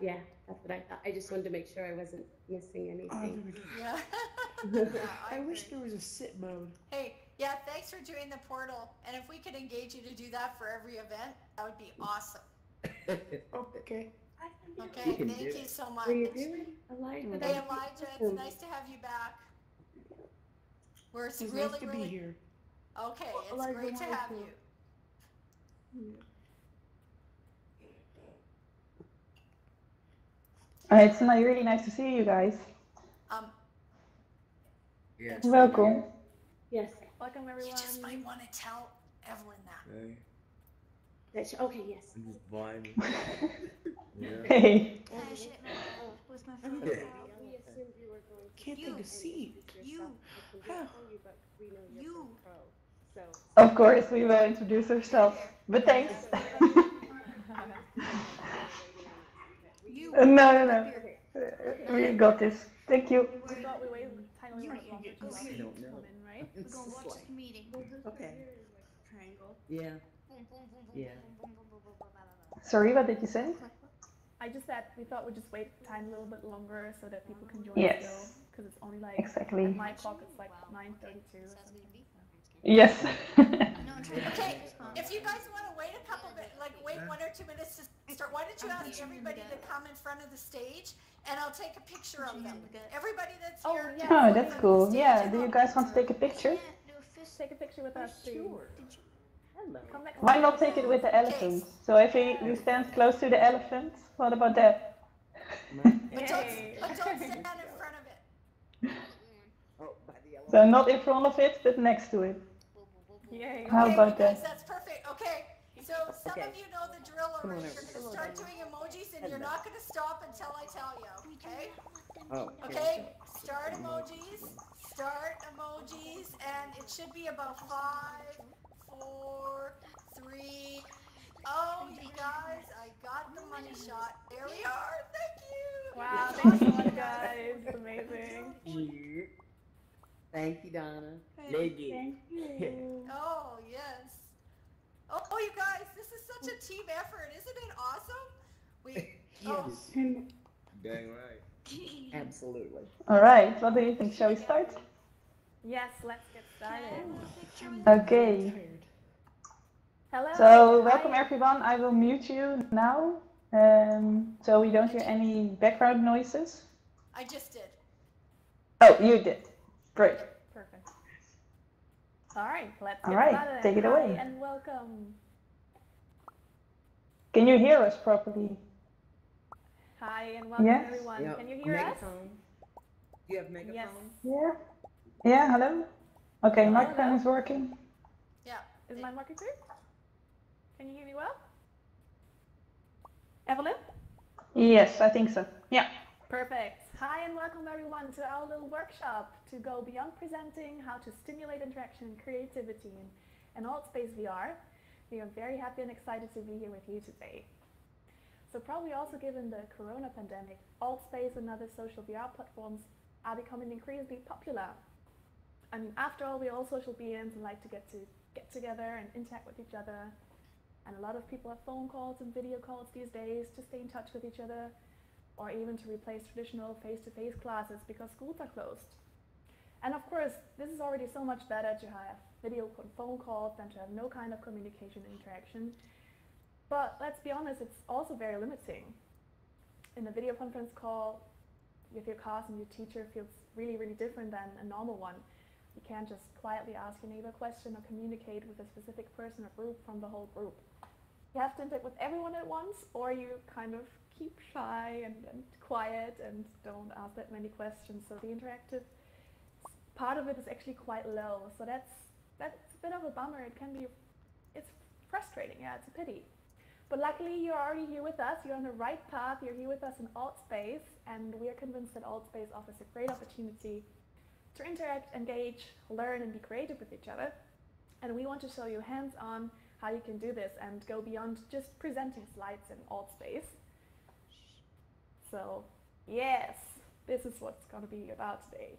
Yeah, that's what I thought. I just wanted to make sure I wasn't missing Oh, anything. there we go. Yeah. Yeah, I wish there was a sit mode. Hey, yeah, thanks for doing the portal. And if we could engage you to do that for every event, that would be awesome. Okay. Okay, can thank you it. so much. Were you doing Elijah? Hey, Elijah, it's nice to have you back. We're It's really, nice to really be here. okay. It's Elijah great to have to- you. It's ni- really nice to see you guys. Um, Yeah. Welcome. Yes. Welcome everyone. you everyone. just might want to tell Evelien that. Hey, That's, okay, yes. I'm just vibing. yeah. Hey. Shit, my phone? Everybody- We assumed you were going to. Can't think You. of seat. You. You. You. Of course, we will introduce ourselves. But thanks. You. No, no, no. Okay. We got this. Thank you. We thought we waited a tiny You minute can longer get to this. allow I you don't to know. come in, right? We're gonna watch this meeting. Okay. Triangle. Yeah. Yeah. Sorry, what did you say? I just said we thought we'd just wait time a little bit longer so that people can join Yes. still. Because it's only like, Exactly. at my clock it's like Wow, 9.32 or Sounds good to something. Me. Yes. No, I'm trying to Okay, if you guys want to wait a couple bit, like wait one or two minutes to start, why don't you ask everybody to come in front of the stage and I'll take a picture of them. Everybody that's Oh, here. yeah. oh, that's cool. Yeah. Do you guys want to take a picture? Can't do a. Take a picture with us, please. Sure. Hello. Come next Why not take it with the elephant? So if we, we stand close to the elephant, what about that? But don't, but don't stand in front of it. Oh, by the yellow. So not in front of it, but next to it. Yay. How Okay, about you guys, that? that's perfect. Okay, so some Okay. of you know the drill Come on already. You're gonna start doing emojis and you're not gonna stop until I tell you, okay? Oh. Okay, start emojis, start emojis, and it should be about five, four, three. Oh, you guys, I got the money shot. There we are. Thank you. Wow, thanks so much, guys. It's amazing. Yeah. Thank you, Donna. Thank you. Oh yes. Oh, oh, you guys, this is such a team effort, isn't it awesome? We. Oh, Yes. Dang right. Absolutely. All right. What do you think? Shall we start? Yes, let's get started. Okay. Hello. So welcome Hi. everyone. I will mute you now, um, so we don't hear any background noises. I just did. Oh, you did. Great. Perfect. All right, let's All get right, started. take it Hi, away. and welcome. Can you hear us properly? Hi, and welcome Yes. everyone. Yeah, Can you hear us? megaphone. Do you have megaphone? Yes. Yeah. Yeah. Hello. Okay, Hello. microphone is working. Yeah. Is my market clear? Can you hear me well? Evelien? Yes, I think so. Yeah. Perfect. Hi and welcome everyone to our little workshop to go beyond presenting how to stimulate interaction and creativity in, in Altspace VR. We are very happy and excited to be here with you today. So probably also given the corona pandemic, Altspace and other social VR platforms are becoming increasingly popular. I mean, after all, we're all social beings and like to get to get together and interact with each other. And a lot of people have phone calls and video calls these days to stay in touch with each other or even to replace traditional face-to-face classes because schools are closed. And of course, this is already so much better to have video phone calls than to have no kind of communication interaction. But let's be honest, it's also very limiting. In a video conference call with your class and your teacher feels really, really different than a normal one. You can't just quietly ask your neighbor a question or communicate with a specific person or group from the whole group. You have to interact with everyone at once, or you kind of keep shy and, and quiet and don't ask that many questions. So the interactive part of it is actually quite low. So that's that's a bit of a bummer. It can be, it's frustrating. Yeah, it's a pity. But luckily, you're already here with us. You're on the right path. You're here with us in Altspace, and we are convinced that Altspace offers a great opportunity to interact, engage, learn, and be creative with each other. And we want to show you hands-on how you can do this and go beyond just presenting slides in Altspace. So, yes, this is what's going to be about today.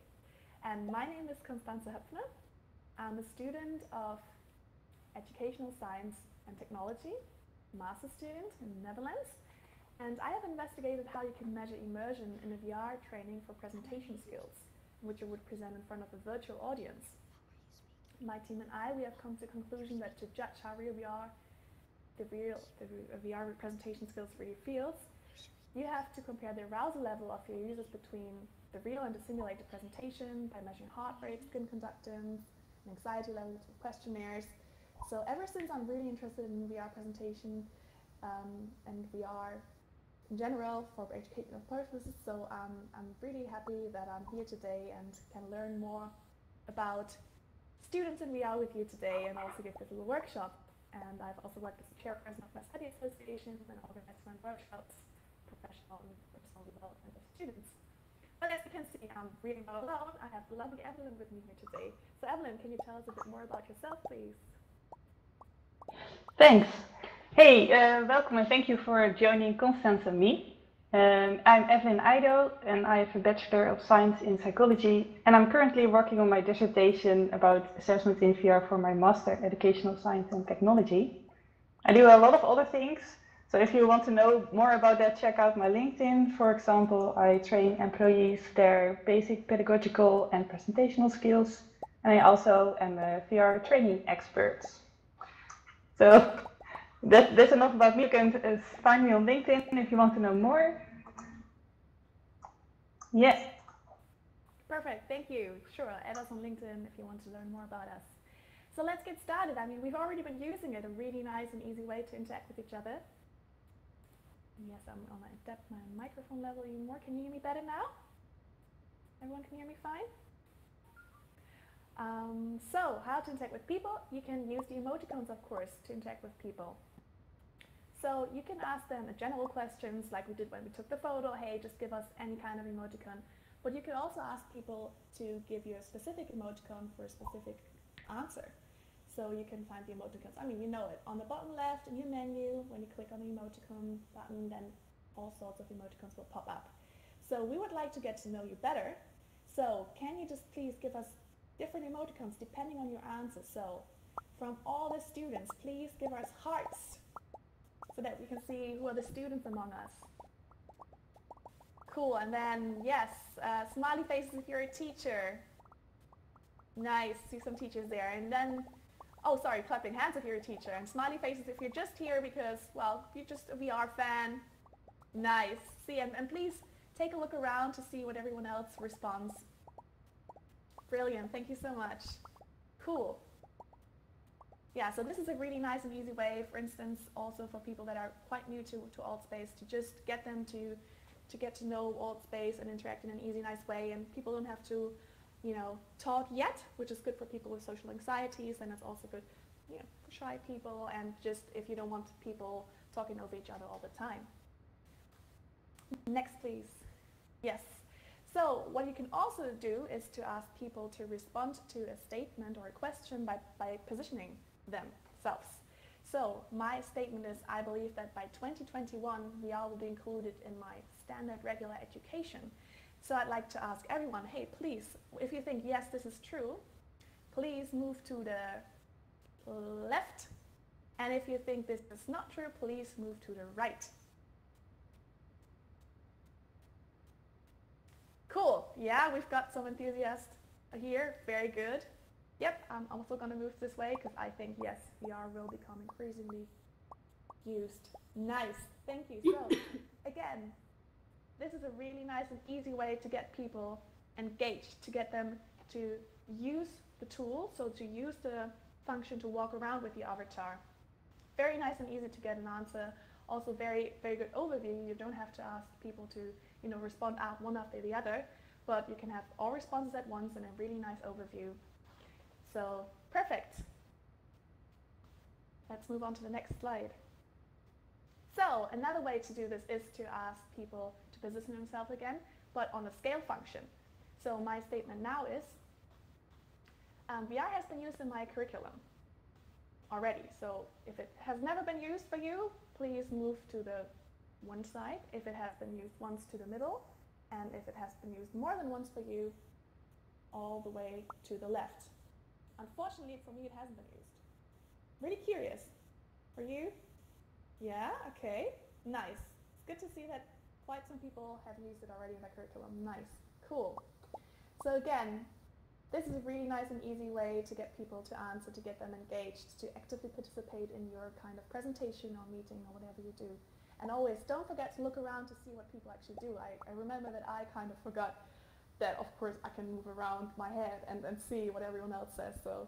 And my name is Constanze Höpfner. I'm a student of Educational Science and Technology, master student in the Netherlands. And I have investigated how you can measure immersion in a VR training for presentation skills, which you would present in front of a virtual audience. My team and I, we have come to the conclusion that to judge how real we are, the real the VR presentation skills really feels, you have to compare the arousal level of your users between the real and the simulated presentation by measuring heart rate, skin conductance, and anxiety levels with questionnaires. So ever since I'm really interested in VR presentation um, and VR in general for educational purposes, so um, I'm really happy that I'm here today and can learn more about students in you today and also give this little workshop. And I've also worked as a chairperson of my study association and organized run workshops, professional and personal development of students. But as you can see, I'm really not alone. I have lovely Evelien with me here today. So Evelien, can you tell us a bit more about yourself, please? Thanks. Hey, uh, welcome and thank you for joining Constanze and me. Um, I'm Evelien Ydo and I have a Bachelor of Science in Psychology and I'm currently working on my dissertation about assessment in VR for my Master Educational Science and Technology. I do a lot of other things, so if you want to know more about that, check out my LinkedIn. For example, I train employees their basic pedagogical and presentational skills and I also am a VR training expert. So that, that's enough about me. You can find me on LinkedIn if you want to know more. Yes. Perfect, thank you. Sure, add us on LinkedIn if you want to learn more about us. So let's get started. I mean, we've already been using it, a really nice and easy way to interact with each other. Yes, I'm to adapt my microphone level even more. Can you hear me better now? Everyone can hear me fine? Um, so, how to interact with people? You can use the emoticons, of course, to interact with people. So you can ask them general questions like we did when we took the photo, hey, just give us any kind of emoticon. But you can also ask people to give you a specific emoticon for a specific answer. So you can find the emoticons. I mean, you know it. On the bottom left in your menu, when you click on the emoticon button, then all sorts of emoticons will pop up. So we would like to get to know you better. So can you just please give us different emoticons depending on your answer? So from all the students, please give us hearts so that we can see who are the students among us. Cool, and then yes, uh, smiley faces if you're a teacher. Nice, see some teachers there. And then, oh sorry, clapping hands if you're a teacher. And smiley faces if you're just here because, well, you're just a VR fan. Nice. See, and, and please take a look around to see what everyone else responds. Brilliant, thank you so much. Cool yeah, so this is a really nice and easy way, for instance, also for people that are quite new to, to Altspace to just get them to, to get to know Altspace and interact in an easy, nice way. And people don't have to, you know, talk yet, which is good for people with social anxieties, and it's also good, you know, for shy people, and just if you don't want people talking over each other all the time. Next, please. Yes. So what you can also do is to ask people to respond to a statement or a question by, by positioning themselves. So my statement is I believe that by 2021 we VR will be included in my standard regular education. So I'd like to ask everyone, hey please, if you think yes this is true, please move to the left. And if you think this is not true, please move to the right. Cool, yeah, we've got some enthusiasts here, very good. Yep, I'm also going to move this way because I think, yes, VR will become increasingly used. Nice, thank you. So, again, this is a really nice and easy way to get people engaged, to get them to use the tool, so to use the function to walk around with the avatar. Very nice and easy to get an answer. Also very, very good overview. You don't have to ask people to, you know, respond out one after the other, but you can have all responses at once and a really nice overview so perfect. Let's move on to the next slide. So another way to do this is to ask people to position themselves again, but on a scale function. So my statement now is, um, VR has been used in my curriculum already. So if it has never been used for you, please move to the one side. If it has been used once to the middle, and if it has been used more than once for you, all the way to the left. Unfortunately, for me, it hasn't been used. Really curious. For you? Yeah, okay, nice. It's good to see that quite some people have used it already in their curriculum. Nice, cool. So again, this is a really nice and easy way to get people to answer, to get them engaged, to actively participate in your kind of presentation or meeting or whatever you do. And always don't forget to look around to see what people actually do. I, I remember that I kind of forgot that of course I can move around my head and, and see what everyone else says. So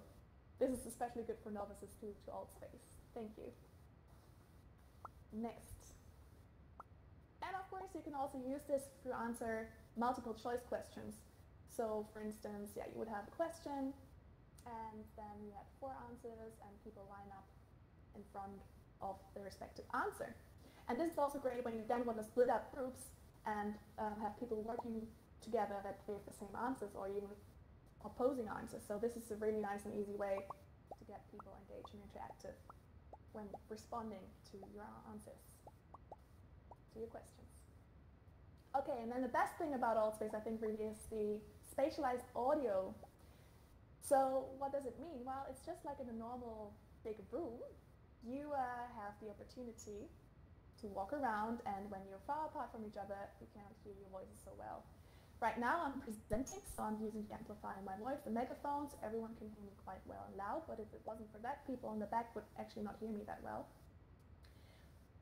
this is especially good for novices to, to Altspace. Thank you. Next. And of course you can also use this to answer multiple choice questions. So for instance, yeah, you would have a question and then you have four answers and people line up in front of the respective answer. And this is also great when you then want to split up groups and um, have people working together that give the same answers or even opposing answers. So this is a really nice and easy way to get people engaged and interactive when responding to your answers, to your questions. Okay, and then the best thing about Altspace, I think, really is the spatialized audio. So what does it mean? Well, it's just like in a normal big room. You uh, have the opportunity to walk around, and when you're far apart from each other, you can't hear your voices so well. Right now I'm presenting, so I'm using the amplifier in my voice, the megaphones, everyone can hear me quite well and loud, but if it wasn't for that, people in the back would actually not hear me that well.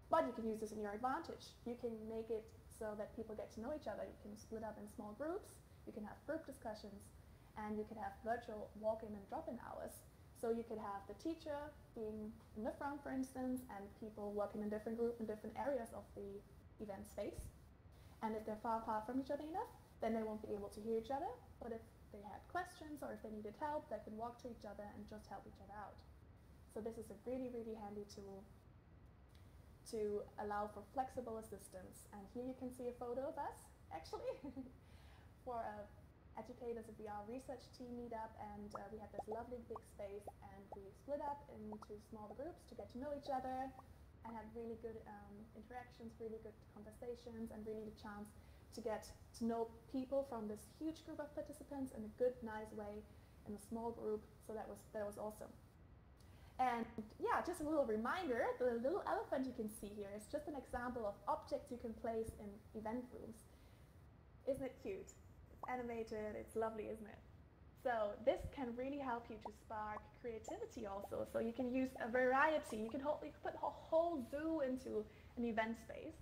But you can use this in your advantage. You can make it so that people get to know each other. You can split up in small groups, you can have group discussions, and you can have virtual walk-in and drop-in hours. So you could have the teacher being in the front, for instance, and people working in different groups in different areas of the event space. And if they're far apart from each other enough, then they won't be able to hear each other. But if they had questions or if they needed help, they can walk to each other and just help each other out. So this is a really, really handy tool to allow for flexible assistance. And here you can see a photo of us, actually, for a educators at VR research team meetup and uh, we had this lovely big space and we split up into smaller groups to get to know each other and had really good um, interactions, really good conversations and really the chance to get to know people from this huge group of participants in a good, nice way in a small group. So that was, that was awesome. And yeah, just a little reminder, the little elephant you can see here is just an example of objects you can place in event rooms. Isn't it cute? It's animated, it's lovely, isn't it? So this can really help you to spark creativity also. So you can use a variety. You can, you can put a whole zoo into an event space.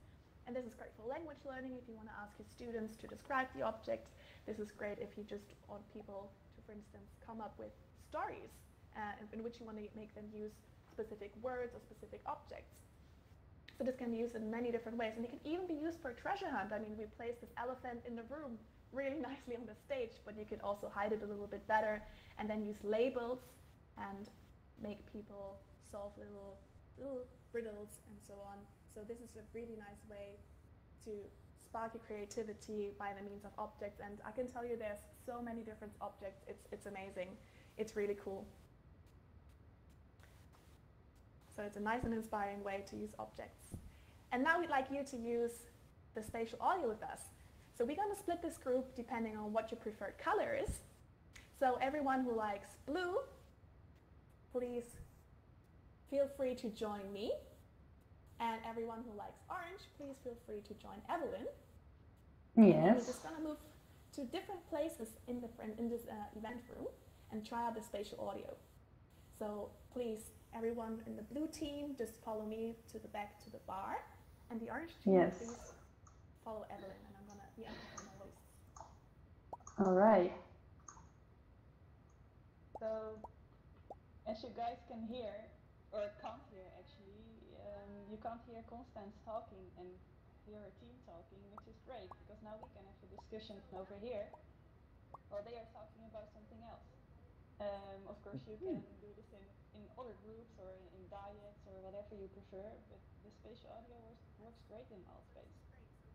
And this is great for language learning if you want to ask your students to describe the object. This is great if you just want people to, for instance, come up with stories uh, in, in which you want to make them use specific words or specific objects. So this can be used in many different ways. And it can even be used for a treasure hunt. I mean, we placed this elephant in the room really nicely on the stage, but you could also hide it a little bit better and then use labels and make people solve little, little riddles and so on. So this is a really nice way to spark your creativity by the means of objects. And I can tell you there's so many different objects. It's, it's amazing. It's really cool. So it's a nice and inspiring way to use objects. And now we'd like you to use the spatial audio with us. So we're going to split this group depending on what your preferred color is. So everyone who likes blue, please feel free to join me. And everyone who likes orange, please feel free to join Evelien. Yes. We're just going to move to different places in, the, in this uh, event room and try out the spatial audio. So please, everyone in the blue team, just follow me to the back to the bar. And the orange team, yes. please follow Evelien. And I'm going to yeah, my voice. All right. So, as you guys can hear, or can't hear actually, um, you can't hear Constanze talking and hear her team talking, which is great because now we can have a discussion over here while they are talking about something else. Um, of course, you can do this in, in other groups or in, in dyads or whatever you prefer, but the spatial audio works, works great in Altspace.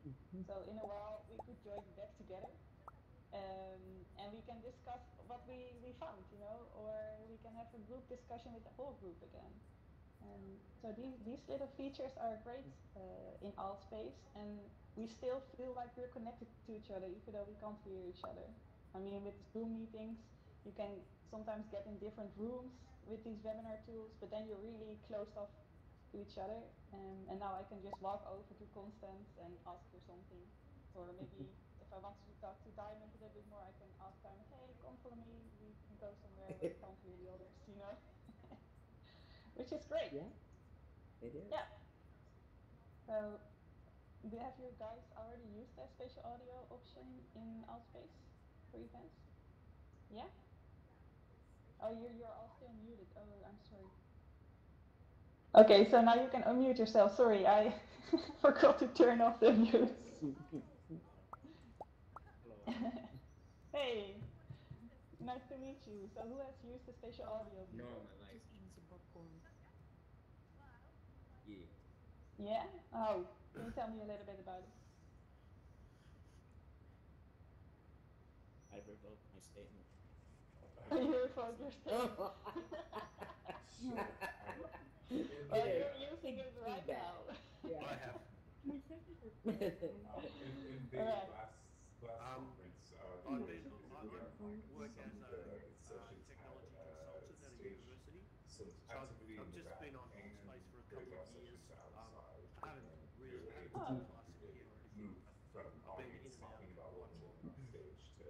Mhm. So in a while we could join back together um, and we can discuss what we, we found, you know, or we can have a group discussion with the whole group again. Um, so these, these little features are great uh, in Altspace, and we still feel like we're connected to each other even though we can't hear each other. I mean with Zoom meetings you can sometimes get in different rooms with these webinar tools but then you're really closed off to each other. Um, and now I can just walk over to Constanze and ask her something. Or maybe if I want to talk to Diamond a little bit more, I can ask Diamond, hey, come follow me. We can go somewhere where we can't hear the others, you know? Which is great. Yeah, it is. Yeah. So, do you have you guys already used that spatial audio option in Altspace for events? Yeah? Oh, you're, you're all still muted. Oh, I'm sorry. Okay, so now you can unmute yourself. Sorry, I forgot to turn off the mute. hey, nice to meet you. So who has used the spatial audio No, before? my life. Yeah. Yeah? Oh, can you tell me a little bit about it? I revoked my statement. you revoked your statement. Well, you're using it right now. Yeah. I have. In, in the Alright. last, last Um, conference, uh, I've the been, I work as a uh, technology had, uh, consultant at a university. some So I've, activity in I've the just back been on and Space for a couple breakout of years. sessions Um, outside. I haven't and really you're been able Oh. to to classes here or anything. move from I've been audience in and out talking about what's watching. on stage to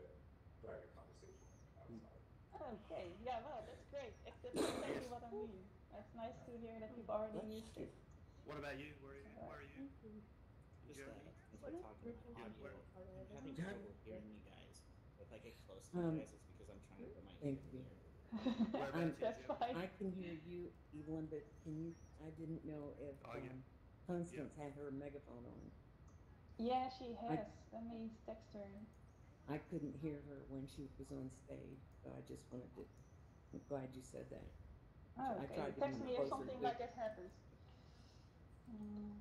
private conversation outside. Okay, yeah, well, that's great. Ex- That's exactly what I mean. It's nice to hear that people already used it. What about you? Where, where are you? Just that, Germany? if talking about audio. I'm having trouble hearing you guys. If I get close to Um, you guys, it's because I'm trying to put my thank ear you. here. Whereabouts That's is it? fine. I can hear you, Evelien, but can you, I didn't know if, Oh, yeah. um, Constanze had her megaphone on. Yeah, she I- has. Let me text her. I couldn't hear her when she was on stage, so I just wanted to, I'm glad you said that. Oh, I okay. tried to Text move me if something like that happens. Mm,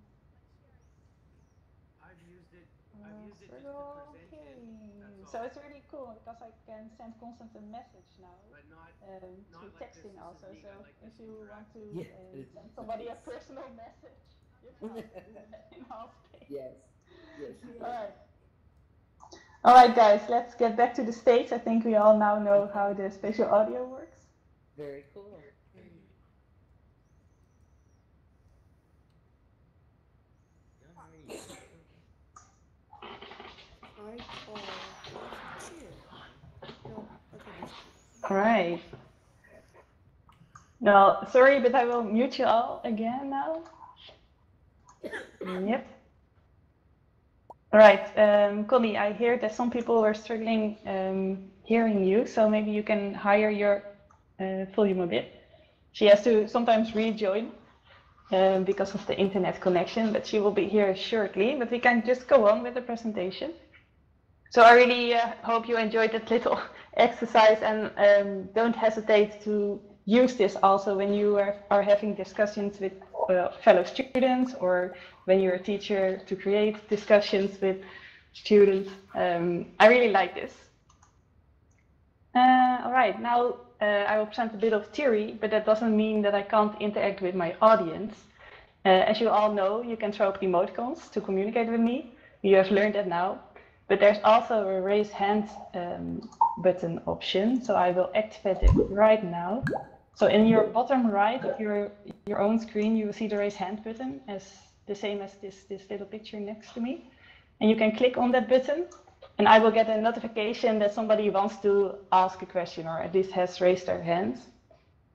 I've used it. I've used it just to okay. it. That's So it's really cool because I can send Constanze a message now. But not. Um, Not through like texting this also. neat. So like if you want to Yeah, uh, send somebody a personal message, you can in half space. Yes, yes, you. All right. All right, guys, let's get back to the stage. I think we all now know how the spatial audio works. Very cool. How you? I call. Cheer. No, okay, this- All right. No, sorry, but I will mute you all again now. Yep. All right, um, Connie, I hear that some people are struggling um, hearing you, so maybe you can higher your volume a bit. She has to sometimes rejoin um, because of the internet connection, but she will be here shortly. But we can just go on with the presentation. So I really uh, hope you enjoyed that little exercise and um, don't hesitate to use this also when you are, are having discussions with uh, fellow students or when you're a teacher to create discussions with students. Um, I really like this. Uh, all right, now uh, I will present a bit of theory, but that doesn't mean that I can't interact with my audience. Uh, as you all know, you can throw up emoticons to communicate with me. You have learned that now. But there's also a raise hand um, button option, so I will activate it right now. So in your bottom right of your, your own screen, you will see the raise hand button as the same as this, this little picture next to me. And you can click on that button and I will get a notification that somebody wants to ask a question or at least has raised their hand.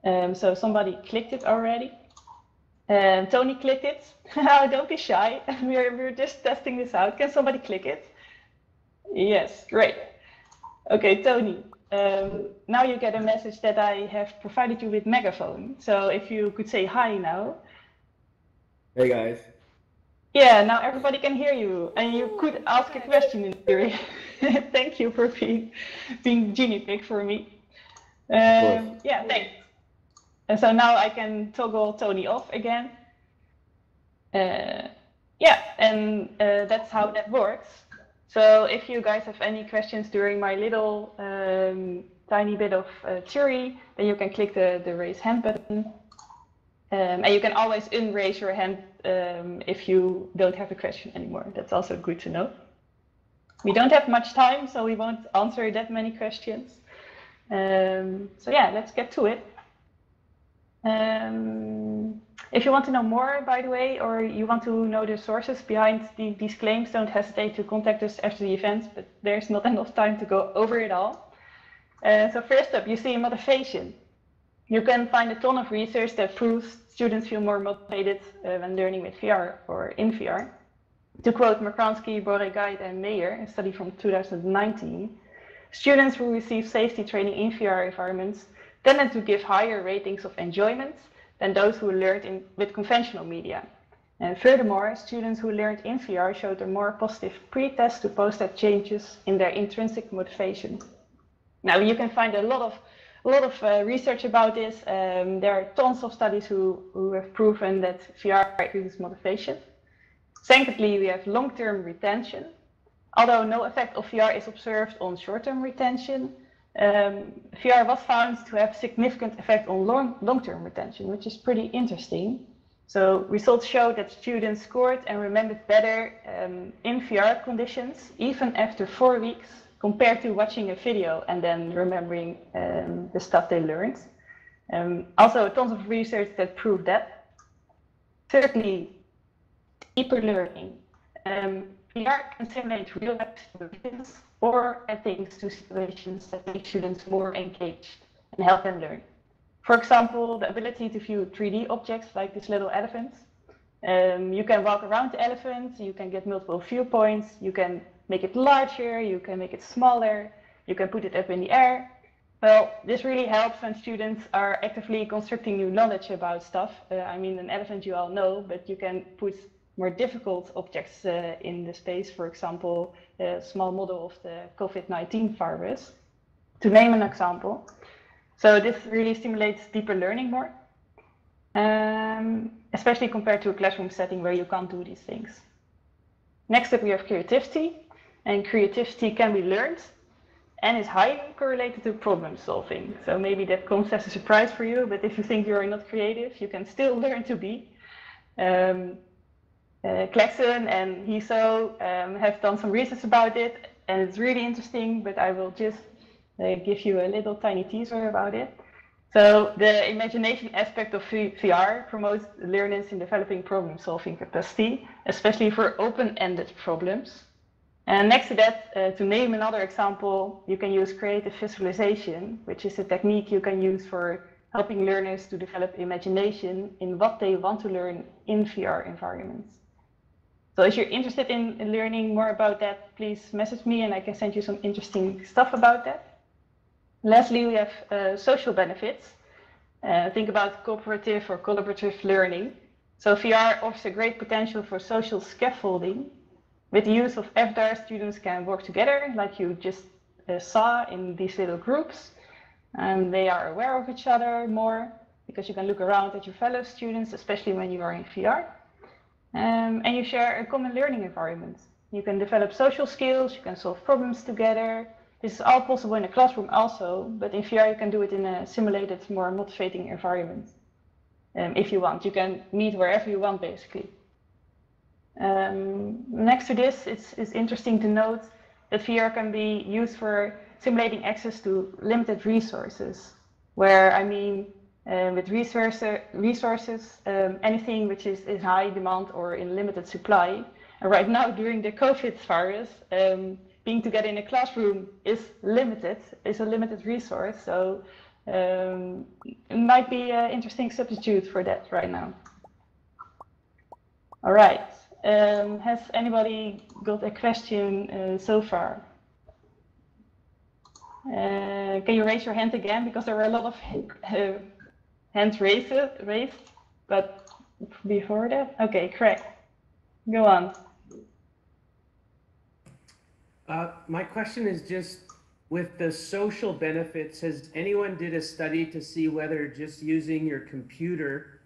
Um, so somebody clicked it already. Um, Tony clicked it. Don't be shy. we're, we're just testing this out. Can somebody click it? Yes, great. Okay, Tony. Um, now you get a message that I have provided you with megaphone. So if you could say hi now. Hey guys. Yeah, now everybody can hear you, and you could ask a question in theory. Thank you for being being guinea pig for me. Um, yeah, thanks. And so now I can toggle Tony off again. Uh, yeah, and uh, that's how that works. So if you guys have any questions during my little um, tiny bit of uh, theory, then you can click the, the raise hand button. Um, and you can always unraise your hand um, if you don't have a question anymore. That's also good to know. We don't have much time, so we won't answer that many questions. Um, so yeah, let's get to it. Um, If you want to know more, by the way, or you want to know the sources behind the, these claims, don't hesitate to contact us after the event, but there's not enough time to go over it all. Uh, so first up, you see motivation. You can find a ton of research that proves students feel more motivated uh, when learning with VR or in VR. To quote Makransky, Borre-Gude, and Mayer, a study from 2019, students who receive safety training in VR environments tended to give higher ratings of enjoyment than those who learned in, with conventional media. And furthermore, students who learned in VR showed a more positive pre-test to post-test changes in their intrinsic motivation. Now you can find a lot of a lot of uh, research about this. Um, there are tons of studies who, who have proven that VR increases motivation. Secondly, we have long-term retention. Although no effect of VR is observed on short-term retention, um, VR was found to have significant effect on long, long-term retention, which is pretty interesting. So results show that students scored and remembered better um, in VR conditions, even after four weeks, compared to watching a video and then remembering um, the stuff they learned. Um, also, tons of research that prove that. Thirdly, deeper learning. Um, VR can simulate real life situations or add things to situations that make students more engaged and help them learn. For example, the ability to view 3D objects like this little elephant. Um, you can walk around the elephant, you can get multiple viewpoints, you can make it larger, you can make it smaller, you can put it up in the air. Well, this really helps when students are actively constructing new knowledge about stuff. Uh, I mean, an elephant you all know, but you can put more difficult objects uh, in the space, for example, a small model of the COVID-19 virus, to name an example. So this really stimulates deeper learning more, um, especially compared to a classroom setting where you can't do these things. Next up, we have creativity, and creativity can be learned and is highly correlated to problem solving. So maybe that comes as a surprise for you, but if you think you're not creative, you can still learn to be. Um, uh, and HESO um, have done some research about it, and it's really interesting, but I will just uh, give you a little tiny teaser about it. So the imagination aspect of VR promotes learners in developing problem-solving capacity, especially for open-ended problems. And next to that, uh, to name another example, you can use creative visualization, which is a technique you can use for helping learners to develop imagination in what they want to learn in VR environments. So if you're interested in, in learning more about that, please message me and I can send you some interesting stuff about that. Lastly, we have uh, social benefits. Uh, think about cooperative or collaborative learning. So VR offers a great potential for social scaffolding. With the use of avatar, students can work together, like you just uh, saw in these little groups. And they are aware of each other more because you can look around at your fellow students, especially when you are in VR. Um, and you share a common learning environment. You can develop social skills, you can solve problems together, this is all possible in a classroom also, but in VR you can do it in a simulated, more motivating environment. Um, if you want, you can meet wherever you want, basically. Um, next to this, it's, it's interesting to note that VR can be used for simulating access to limited resources, where I mean, uh, with resource, resources, um, anything which is in high demand or in limited supply. And right now, during the COVID virus, um, being together in a classroom is limited, is a limited resource. So um, it might be an interesting substitute for that right now. All right. Um, has anybody got a question uh, so far? Uh, can you raise your hand again? Because there were a lot of uh, hands raised, raised, but before that, okay, correct. Go on. Uh, my question is just with the social benefits, has anyone did a study to see whether just using your computer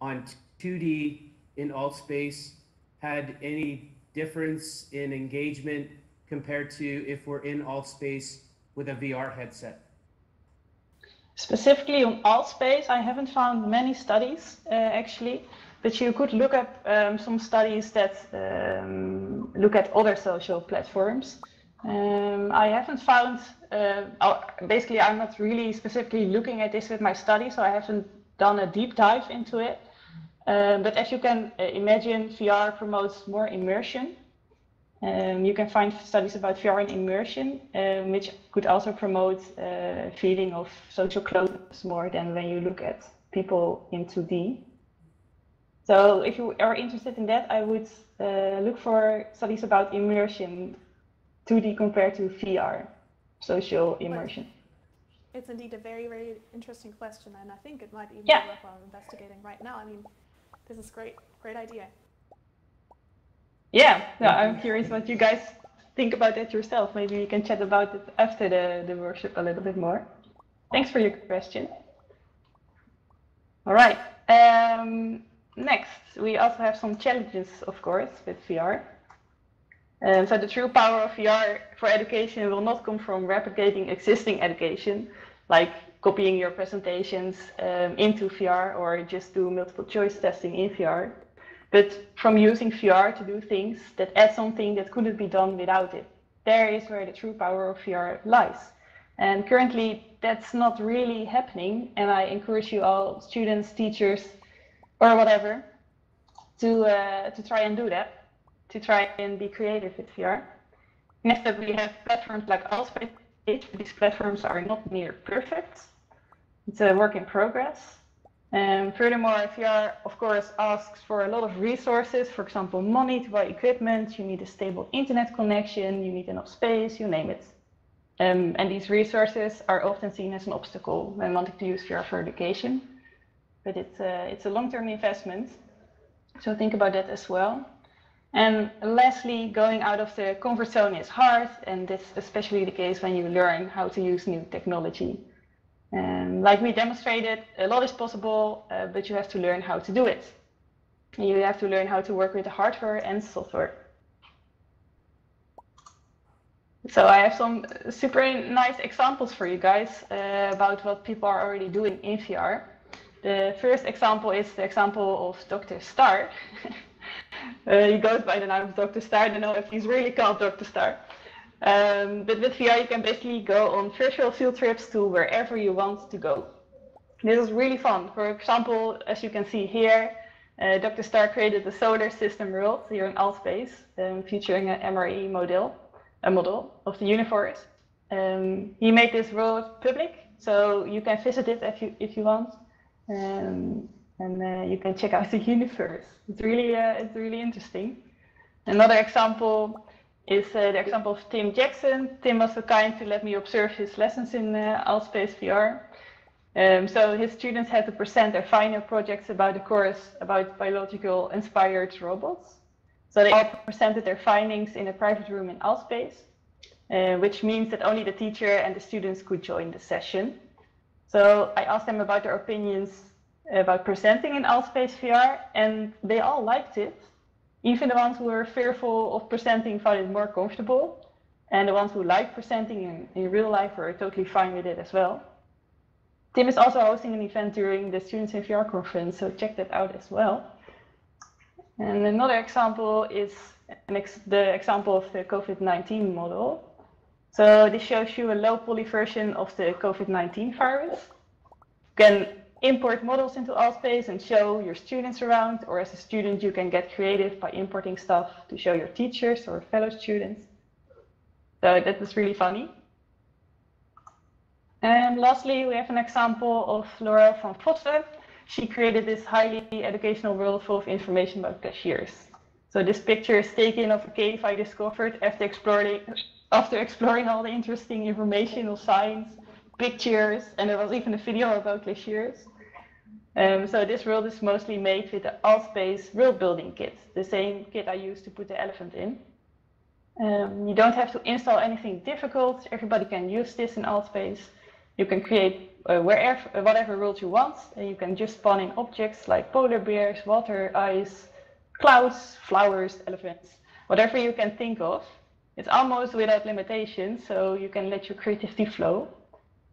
on 2D in Altspace had any difference in engagement compared to if we're in Altspace with a VR headset? Specifically on Altspace, I haven't found many studies uh, actually, but you could look up um, some studies that um, look at other social platforms. Um, I haven't found, uh, basically, I'm not really specifically looking at this with my study, so I haven't done a deep dive into it. Um, but as you can uh, imagine, VR promotes more immersion. Um, you can find studies about VR and immersion, um, which could also promote a feeling of social closeness more than when you look at people in 2D. So if you are interested in that, I would uh, look for studies about immersion, 2D compared to VR, social immersion. It's indeed a very, very interesting question, and I think it might even Yeah. be worthwhile investigating right now. I mean, this is great, great idea. Yeah, no, I'm curious what you guys think about that yourself. Maybe we can chat about it after the, the workshop a little bit more. Thanks for your question. All right. Um, next, we also have some challenges, of course, with VR. Um, so the true power of VR for education will not come from replicating existing education, like copying your presentations um, into VR or just do multiple choice testing in VR, but from using VR to do things that add something that couldn't be done without it. There is where the true power of VR lies. And currently, that's not really happening. And I encourage you all, students, teachers, or whatever, to uh, to try and do that, to try and be creative with VR. Next up, we have platforms like Altspace. These platforms are not near perfect. It's a work in progress. And furthermore, VR, of course, asks for a lot of resources. For example, money to buy equipment. You need a stable internet connection. You need enough space. You name it. Um, and these resources are often seen as an obstacle when wanting to use VR for education. But it's a, it's a long-term investment. So think about that as well. And lastly, going out of the comfort zone is hard, and this is especially the case when you learn how to use new technology. Um, like we demonstrated, a lot is possible, uh, but you have to learn how to do it. You have to learn how to work with the hardware and software. So I have some super nice examples for you guys uh, about what people are already doing in VR. The first example is the example of Dr. Star. uh, he goes by the name of Dr. Star. I don't know if he's really called Dr. Star. Um, but with VR, you can basically go on virtual field trips to wherever you want to go. This is really fun. For example, as you can see here, uh, Dr. Star created the solar system world here in Altspace, um, featuring an MRE model, a model of the universe. Um, he made this world public, so you can visit it if you if you want, um, and uh, you can check out the universe. It's really uh, it's really interesting. Another example is uh, the example of Tim Jackson. Tim was so kind to let me observe his lessons in uh, Altspace VR. Um, so his students had to present their final projects about the course about biological inspired robots. So they all presented their findings in a private room in Altspace, uh, which means that only the teacher and the students could join the session. So I asked them about their opinions about presenting in Altspace VR, and they all liked it. Even the ones who were fearful of presenting found it more comfortable, and the ones who liked presenting in, in real life were totally fine with it as well. Tim is also hosting an event during the Students in VR conference, so check that out as well. And another example is ex the example of the COVID-19 model. So this shows you a low poly version of the COVID-19 virus. You can import models into Altspace and show your students around, or as a student, you can get creative by importing stuff to show your teachers or fellow students. So that was really funny. And lastly, we have an example of Laurel van Vossen. She created this highly educational world full of information about glaciers. So this picture is taken of a cave I discovered after exploring, after exploring all the interesting information of science, pictures, and there was even a video about glaciers. Um, so this world is mostly made with the Altspace world building kit, the same kit I used to put the elephant in. Um, you don't have to install anything difficult. Everybody can use this in Altspace. You can create uh, wherever, uh, whatever world you want, and you can just spawn in objects like polar bears, water, ice, clouds, flowers, elephants, whatever you can think of. It's almost without limitations, so you can let your creativity flow.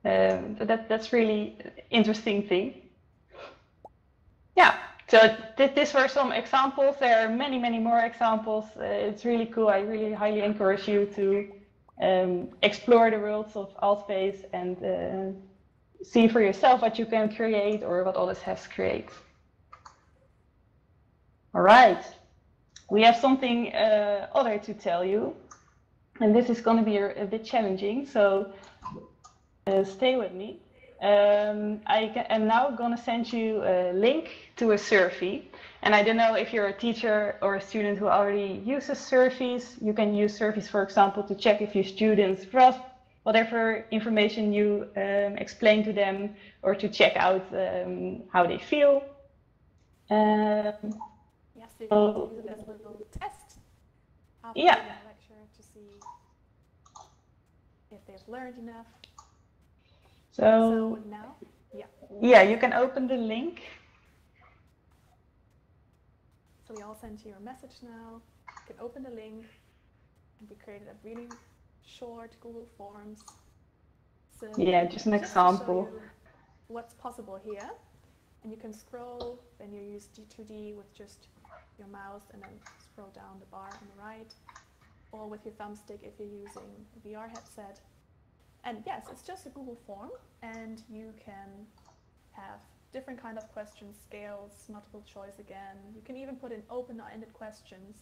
Um, so that, that's really interesting thing. Yeah, so th these were some examples. There are many, many more examples. Uh, it's really cool. I really highly encourage you to um, explore the worlds of Altspace and uh, see for yourself what you can create or what others have created. All right. We have something uh, other to tell you, and this is going to be a, a bit challenging. So uh, stay with me. Um, I am now going to send you a link to a survey. And I don't know if you're a teacher or a student who already uses surveys. You can use surveys, for example, to check if your students grasp whatever information you um, explain to them or to check out um, how they feel. Um, Yes, Oh. can use it as a little test after Yeah. the lecture to see if they've learned enough. So, So now, yeah. yeah, you can open the link. So we all sent you a message now. You can open the link, and we created a really short Google Forms. So Yeah, just an show example. What's possible here, and you can scroll. Then you use G2D with just your mouse, and then scroll down the bar on the right, or with your thumbstick if you're using a VR headset. And yes, it's just a Google form, and you can have different kind of questions, scales, multiple choice again. You can even put in open-ended questions,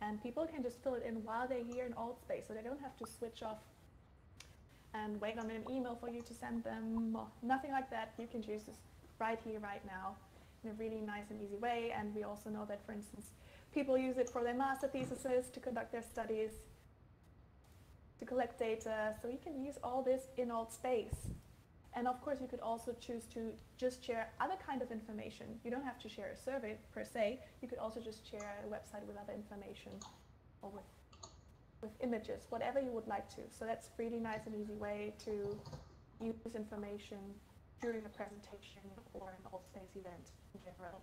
and people can just fill it in while they're here in Altspace, so they don't have to switch off and wait on an email for you to send them. Nothing like that. You can choose this right here, right now, in a really nice and easy way. And we also know that, for instance, people use it for their master theses to conduct their studies, to collect data. So you can use all this in Altspace. And of course, you could also choose to just share other kind of information. You don't have to share a survey per se. You could also just share a website with other information or with, with images, whatever you would like to. So that's really nice and easy way to use information during a presentation or an Altspace event in general.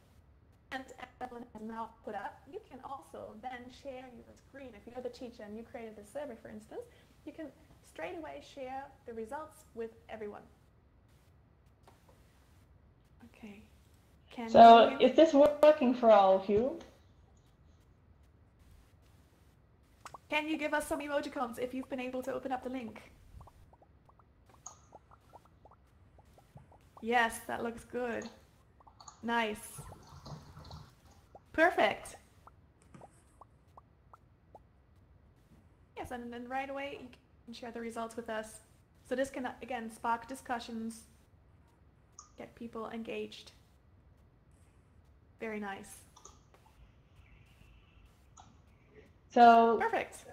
And as Evelien has now put up, you can also then share your screen. If you're the teacher and you created the survey, for instance, you can straight away share the results with everyone. Okay. Can So is this working for all of you? Can you give us some emojicons if you've been able to open up the link? Yes, that looks good. Nice. Perfect. Yes, and then right away you can share the results with us. So this can, again, spark discussions, get people engaged. Very nice. So Perfect.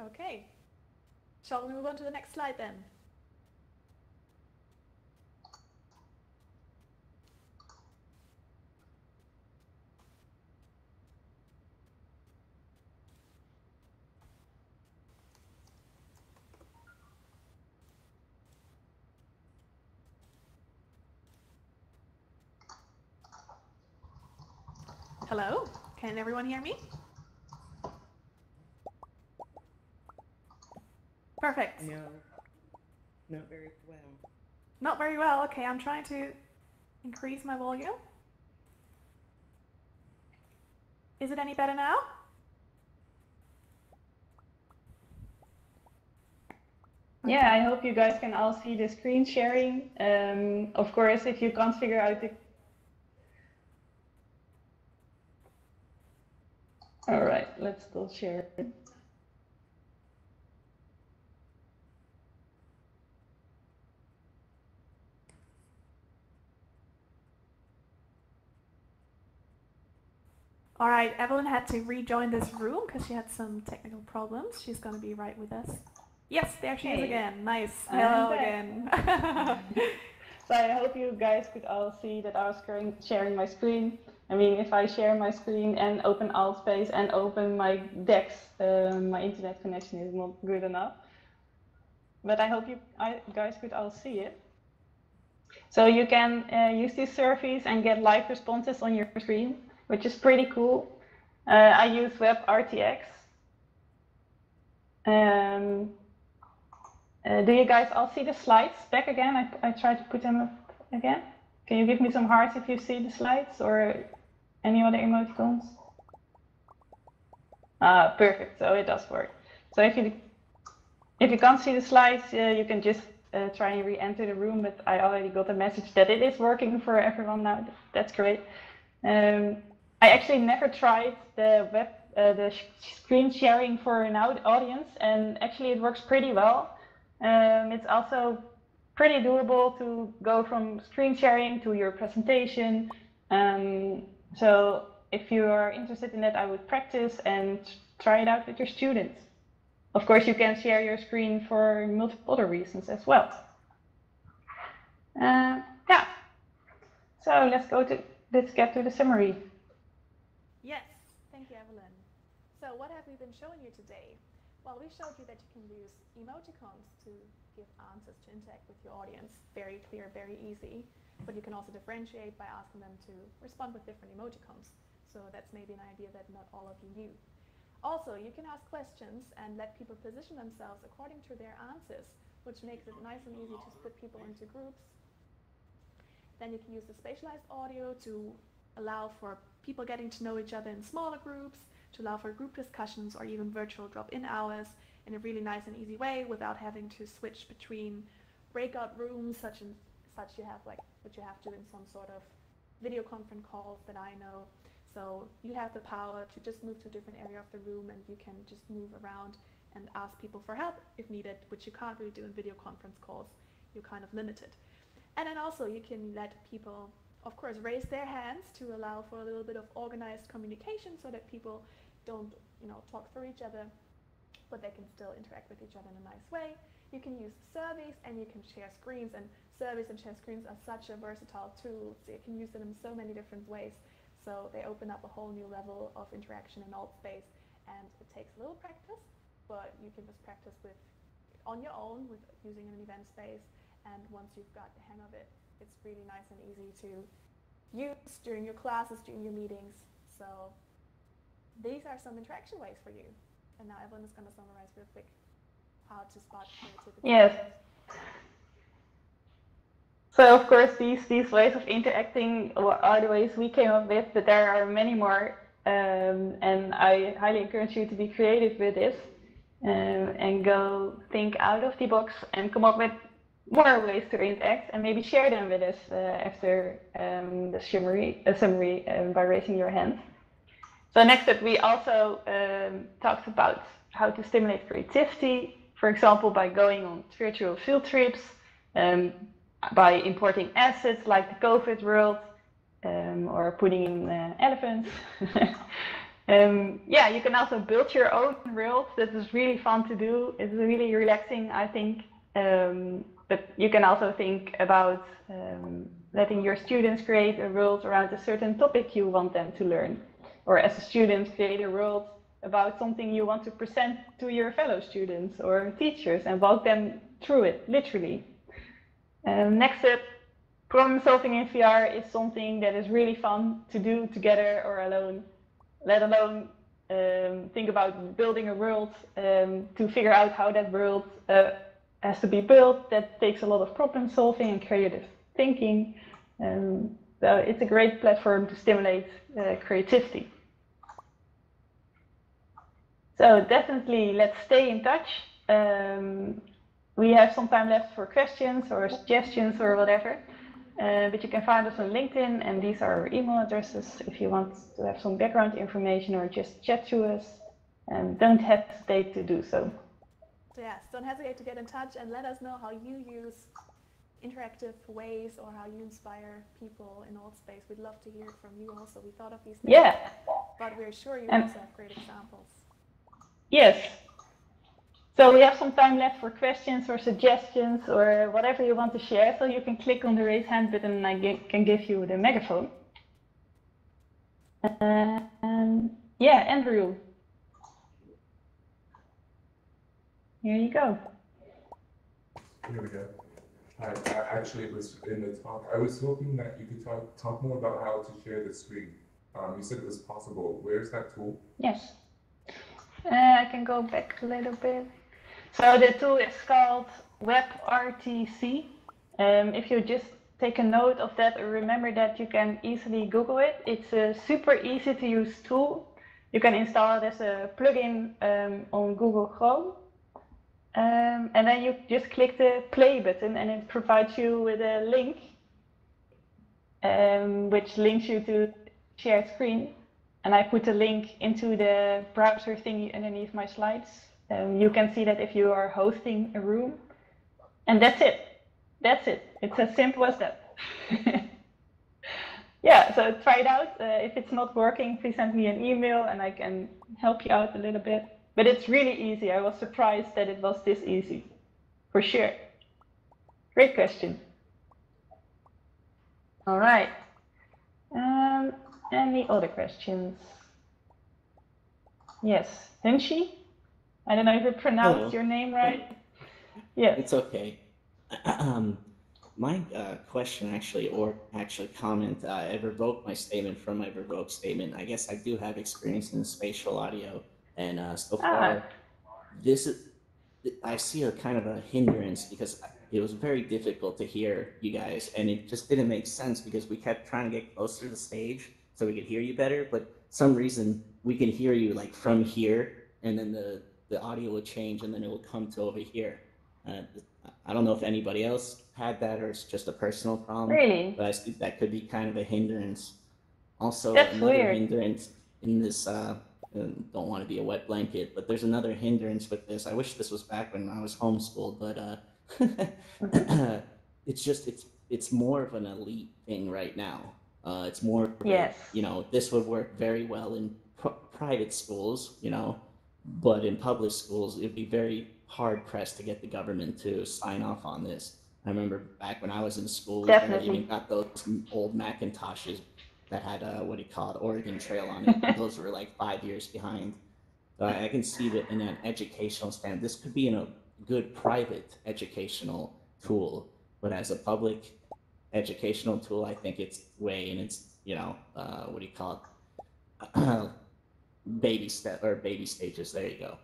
Okay. Shall we move on to the next slide then? Hello? Can everyone hear me? Perfect. No, not very well. Not very well. Okay, I'm trying to increase my volume. Is it any better now? Yeah, I hope you guys can all see the screen sharing. Um, of course, if you can't figure out the... All right, let's still share. All right, Evelien had to rejoin this room because she had some technical problems. She's going to be right with us. Yes, there she is again. Nice. Hello again. So I hope you guys could all see that I was sharing, sharing my screen. I mean, if I share my screen and open Altspace and open my DeX, uh, my internet connection is not good enough. But I hope you I, guys could all see it. So you can uh, use these surveys and get live responses on your screen, which is pretty cool. Uh, I use WebRTC. Um, uh, do you guys all see the slides back again? I, I tried to put them up again. Can you give me some hearts if you see the slides or any other emoticons? Ah, perfect. So it does work. So if you if you can't see the slides, uh, you can just uh, try and re-enter the room, but I already got a message that it is working for everyone now. That's great. Um, I actually never tried the web, uh, the screen sharing for an audience, and actually it works pretty well. Um, it's also pretty doable to go from screen sharing to your presentation. Um, so if you are interested in that, I would practice and try it out with your students. Of course, you can share your screen for multiple other reasons as well. Uh, yeah. So let's go to let's get to the summary. Yes, thank you, Evelien. So what have we been showing you today? Well, we showed you that you can use emoticons to give answers to interact with your audience. Very clear, very easy. But you can also differentiate by asking them to respond with different emoticons. So that's maybe an idea that not all of you knew. Also, you can ask questions and let people position themselves according to their answers, which makes it nice and easy to split people into groups. Then you can use the spatialized audio to allow for people getting to know each other in smaller groups, to allow for group discussions or even virtual drop-in hours in a really nice and easy way without having to switch between breakout rooms such and such you have like what you have to in some sort of video conference calls that I know so you have the power to just move to a different area of the room and you can just move around and ask people for help if needed, which you can't really do in video conference calls. You're kind of limited. And then also you can let people, of course, raise their hands to allow for a little bit of organized communication so that people don't, you know, talk through each other, but they can still interact with each other in a nice way. You can use surveys and you can share screens and surveys and share screens are such a versatile tool. So you can use them in so many different ways. So they open up a whole new level of interaction in Altspace, and it takes a little practice, but you can just practice with on your own with using an event space and once you've got the hang of it, it's really nice and easy to use during your classes, during your meetings. So these are some interaction ways for you. And now Evelien is going to summarize real quick how to spot creativity. Yes. So of course, these these ways of interacting are the ways we came up with, but there are many more, um, and I highly encourage you to be creative with this um, and go think out of the box and come up with more ways to interact, and maybe share them with us uh, after um, the summary, uh, summary um, by raising your hand. So next up, we also um, talked about how to stimulate creativity, for example, by going on virtual field trips. Um, by importing assets like the COVID world um, or putting in uh, elephants. um, yeah, you can also build your own world. That is really fun to do. It's really relaxing, I think. Um, but you can also think about um, letting your students create a world around a certain topic you want them to learn. Or as a student, create a world about something you want to present to your fellow students or teachers and walk them through it, literally. Um, next up, problem solving in VR is something that is really fun to do together or alone, let alone um, think about building a world um, to figure out how that world uh, has to be built. That takes a lot of problem solving and creative thinking. Um, so it's a great platform to stimulate uh, creativity. So definitely let's stay in touch. Um, we have some time left for questions or suggestions or whatever. Uh, but you can find us on LinkedIn and these are our email addresses if you want to have some background information or just chat to us. And don't hesitate to do so. Yes, don't hesitate to get in touch and let us know how you use interactive ways or how you inspire people in old Altspace. We'd love to hear it from you also. We thought of these things, yeah. but we're sure you and also have great examples. Yes, so we have some time left for questions or suggestions or whatever you want to share. So you can click on the raise hand button and I can give you the megaphone. Uh, and yeah, Andrew. Here you go. Here we go. Hi, I actually it was in the talk. I was hoping that you could talk, talk more about how to share the screen. Um, you said it was possible. Where's that tool? Yes. Uh, I can go back a little bit. So the tool is called WebRTC. Um, if you just take a note of that remember that you can easily Google it. It's a super easy to use tool. You can install it as a plugin um, on Google Chrome. Um, and then you just click the play button and it provides you with a link, um, which links you to shared screen. And I put the link into the browser thingy underneath my slides. Um, you can see that if you are hosting a room. And that's it. That's it. It's as simple as that. yeah, so try it out. Uh, if it's not working, please send me an email and I can help you out a little bit. But it's really easy. I was surprised that it was this easy. For sure. Great question. All right. Um, any other questions? Yes, Hunchi? I don't know if you pronounced Hello. your name right. Yes. It's okay. Um, my uh, question actually, or actually comment, uh, I revoked my statement from my revoked statement. I guess I do have experience in spatial audio, and uh, so far, this is I see a kind of a hindrance because it was very difficult to hear you guys, and it just didn't make sense because we kept trying to get closer to the stage so we could hear you better, but some reason we can hear you like from here, and then the the audio would change, and then it would come to over here. Uh, I don't know if anybody else had that or it's just a personal problem. Really? But I think that could be kind of a hindrance. Also, That's another weird. hindrance in this, uh, uh, don't want to be a wet blanket, but there's another hindrance with this. I wish this was back when I was homeschooled, but uh, it's just, it's, it's more of an elite thing right now. Uh, it's more, Yes. you know, this would work very well in pr- private schools, you know, but in public schools, it'd be very hard pressed to get the government to sign off on this. I remember back when I was in school, we Definitely. even got those old Macintoshes that had uh, what do you call it, Oregon Trail on it. those were like five years behind. So I, I can see that in an educational stand, this could be in a good private educational tool, but as a public educational tool, I think it's way and it's you know uh, what do you call it, baby step or baby stages. There you go.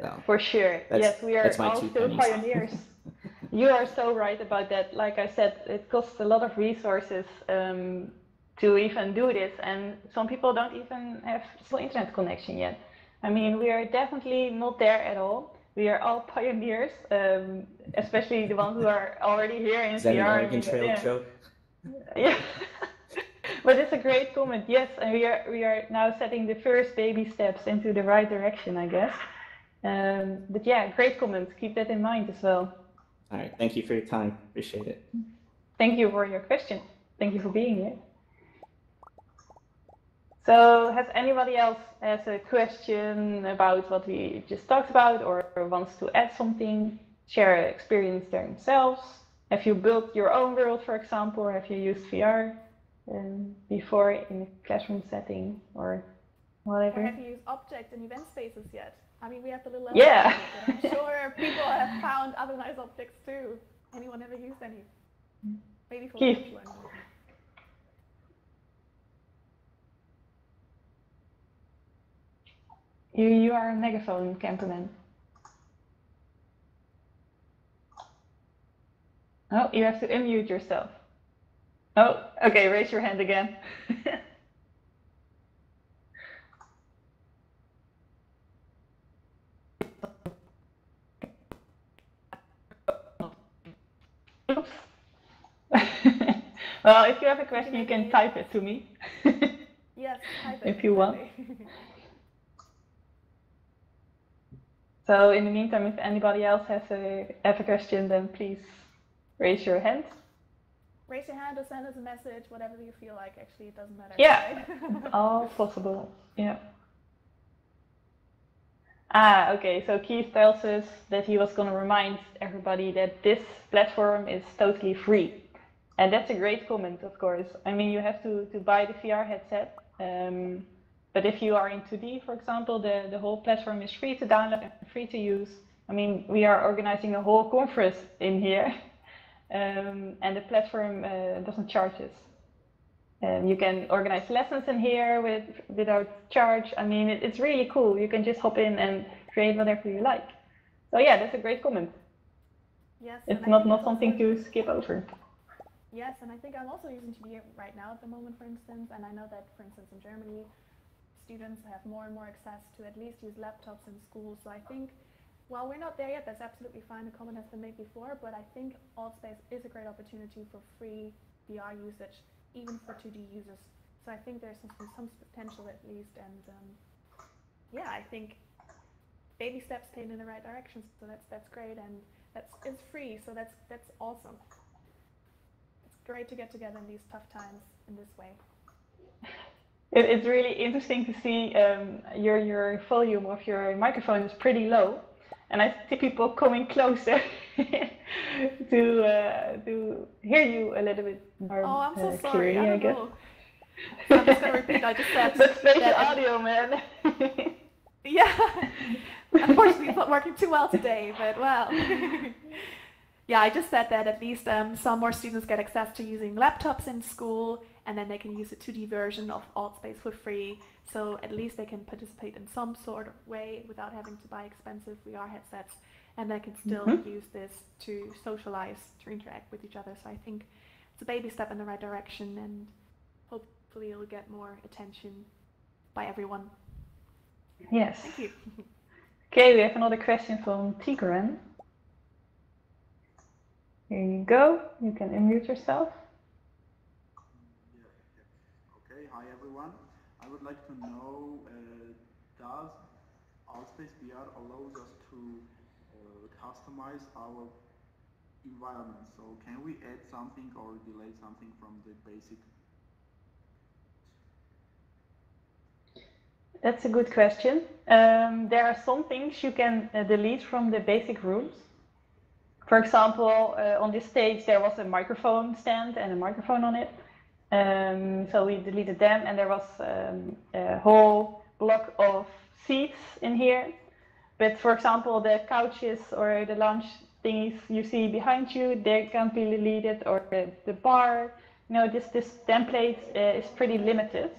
So, For sure. Yes, we are all still pioneers. you are so right about that. Like I said, it costs a lot of resources um, to even do this, and some people don't even have full internet connection yet. I mean, we are definitely not there at all. We are all pioneers, um, especially the ones who are already here in Is that an VR. Oregon Trail yeah. joke? Yeah. but it's a great comment. Yes, and we are we are now setting the first baby steps into the right direction, I guess. Um, but yeah, great comment. Keep that in mind as well. All right. Thank you for your time. Appreciate it. Thank you for your question. Thank you for being here. So, has anybody else has a question about what we just talked about, or wants to add something, share an experience themselves? Have you built your own world, for example, or have you used VR um, before in a classroom setting, or Or whatever? have you used objects in event spaces yet? I mean, we have the little Yeah. I'm sure people have found other nice objects too. Anyone ever used any? Maybe for Keith. one. You, you are a megaphone camperman. Oh, you have to unmute yourself. Oh, okay, raise your hand again. Oops. well, if you have a question, you can type it to me. Yes, type it. If you want. exactly. So in the meantime, if anybody else has a have a question, then please raise your hand. Raise your hand or send us a message, whatever you feel like. Actually, it doesn't matter. Yeah. right? All possible. Yeah. Ah, okay. So Keith tells us that he was going to remind everybody that this platform is totally free. And that's a great comment, of course. I mean, you have to, to buy the VR headset. Um, but if you are in 2D, for example, the, the whole platform is free to download and free to use. I mean, we are organizing a whole conference in here. Um, and the platform uh, doesn't charge us. Um, you can organize lessons in here with without charge. I mean, it, it's really cool. You can just hop in and create whatever you like. So yeah, that's a great comment. Yes. It's not not something to skip over. Yes, and I think I'm also using 2D right now at the moment, for instance, and I know that, for instance, in Germany, students have more and more access to at least use laptops in schools. So I think While we're not there yet, that's absolutely fine. The comment has been made before, but I think AltSpace is a great opportunity for free VR usage, even for 2D users. So I think there's some, some potential at least, and um, yeah, I think baby steps taken in the right direction. So that's that's great, and that's it's free, so that's that's awesome. It's great to get together in these tough times in this way. It, it's really interesting to see um, your your volume of your microphone is pretty low, and I see people coming closer to uh, to hear you a little bit more. Oh, I'm so uh, sorry. clearly, I I guess. know. So I'm just gonna repeat. I just said spatial that- audio, man. Yeah. Unfortunately, it's not working too well today, but well. yeah, I just said that at least um, some more students get access to using laptops in school, and then they can use a 2D version of AltSpace for free. So at least they can participate in some sort of way without having to buy expensive VR headsets, and they can still Mhm. use this to socialize, to interact with each other. So I think it's a baby step in the right direction, and hopefully it'll get more attention by everyone. Yes. Thank you. Okay, we have another question from Tigran. Here you go. You can unmute yourself. Okay, hi everyone. I would like to know, uh, does AltspaceVR allows us to uh, customize our environment? So can we add something or delete something from the basic? That's a good question. Um, there are some things you can uh, delete from the basic rooms. For example, uh, on this stage there was a microphone stand and a microphone on it. Um, so we deleted them and there was um, a whole block of seats in here. But for example, the couches or the lounge things you see behind you, they can't be deleted or the, the bar. You know, this, this template uh, is pretty limited.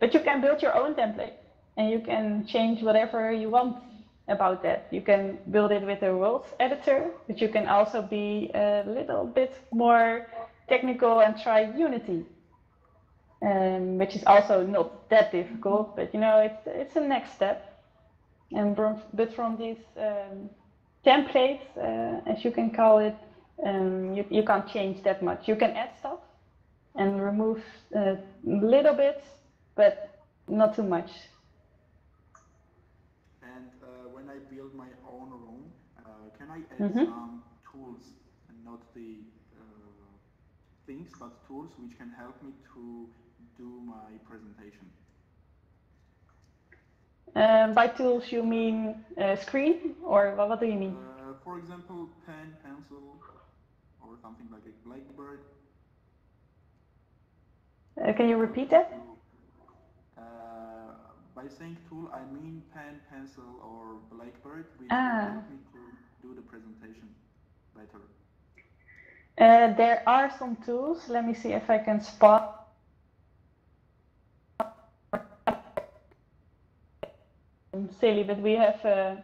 But you can build your own template and you can change whatever you want about that. You can build it with a world editor, but you can also be a little bit more technical and try Unity, um, which is also not that difficult, but you know, it's, it's a next step. And from, but from these um, templates, uh, as you can call it, um, you, you can't change that much. You can add stuff and remove a little bit, but not too much. And uh, when I build my own room, uh, can I add Mhm. some tools and not the uh, things, but tools which can help me to do my presentation? Um, by tools, you mean uh, screen, or what, what do you mean? Uh, for example, pen, pencil, or something like a blackboard. Uh, can you repeat that? Uh, by saying tool, I mean pen, pencil, or blackboard, which Ah. can help me to do the presentation better. Uh, there are some tools. Let me see if I can spot. Silly, but we have a,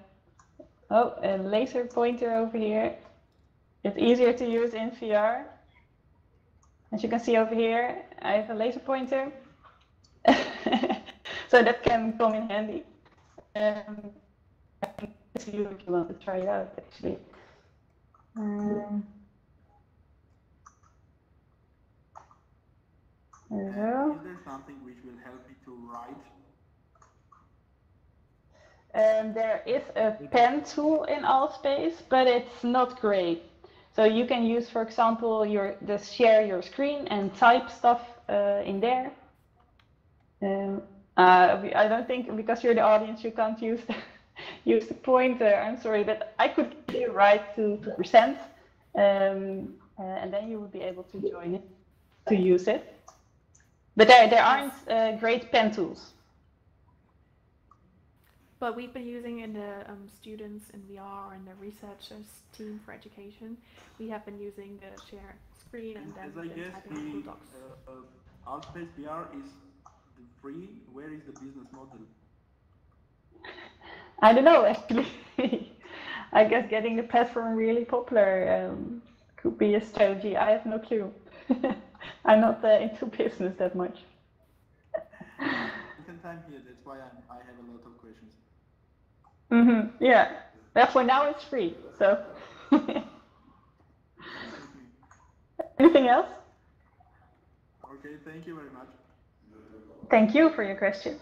oh, a laser pointer over here. It's easier to use in VR. As you can see over here, I have a laser pointer. so that can come in handy. Um, I can if you want to try it out, actually. Um, there we go. Is there something which will help me to write? Um, there is a pen tool in Altspace, but it's not great. So you can use, for example, your just share your screen and type stuff uh, in there. Um, uh, I don't think because you're the audience, you can't use the, use the pointer. I'm sorry, but I could give you right to, to present, um, uh, and then you would be able to join it to use it. But there there aren't uh, great pen tools. But we've been using in the um, students in VR and the researchers team for education. We have been using the share screen and then As I guess typing Google the Docs. uh, uh, Allspace VR is free. Where is the business model? I don't know actually. I guess getting the platform really popular um, could be a strategy. I have no clue. I'm not uh, into business that much. Second time here, that's why I'm, I have a lot of questions. Hmm Yeah. For now it's free. So. Anything else? Okay, thank you very much. Thank you for your question.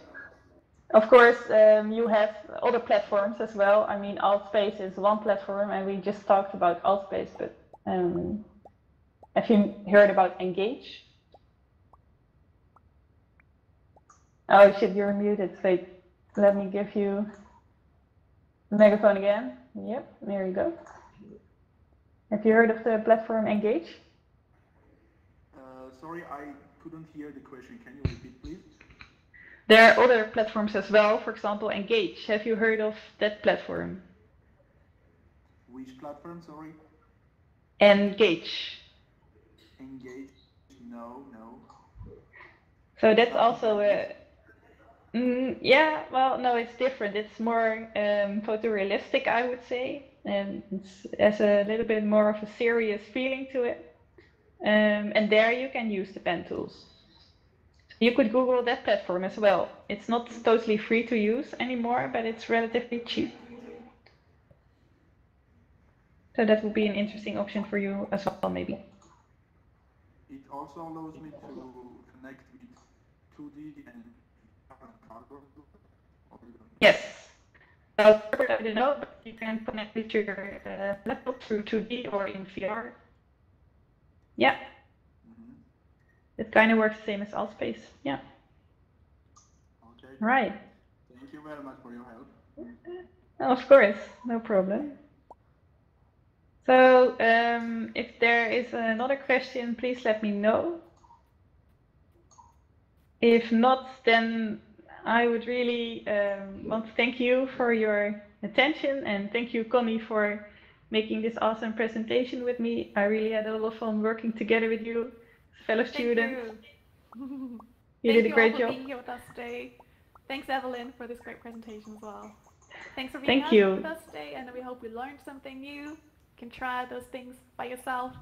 Of course, um, you have other platforms as well. I mean, Altspace is one platform, and we just talked about Altspace, but um, have you heard about Engage? Oh shit, you're muted. Wait, let me give you microphone again. Yep, there you go. Have you heard of the platform Engage? Uh, sorry, I couldn't hear the question. Can you repeat, please? There are other platforms as well, for example, Engage. Have you heard of that platform? Which platform, sorry? Engage. Engage? No, no. So that's also a. Mm, yeah, well, no, it's different. It's more um, photorealistic, I would say, and it's has a little bit more of a serious feeling to it. Um, and there you can use the pen tools. You could Google that platform as well. It's not totally free to use anymore, but it's relatively cheap. So that would be an interesting option for you as well, maybe. It also allows me to connect with 2D and. Yes. So I don't know, but you can connect with your uh, laptop through 2D or in VR. Yeah. It kind of works the same as Altspace. Yeah. Okay. Right. Thank you very much for your help. Of course, no problem. So, um, if there is another question, please let me know. If not, then I would really um, want to thank you for your attention and thank you, Connie, for making this awesome presentation with me. I really had a lot of fun working together with you, fellow Thank students. you. You did a great job. for being here with us today. Thanks, Evelien, for this great presentation as well. Thanks for being Thank you. with us today, and we hope you learned something new. You can try those things by yourself,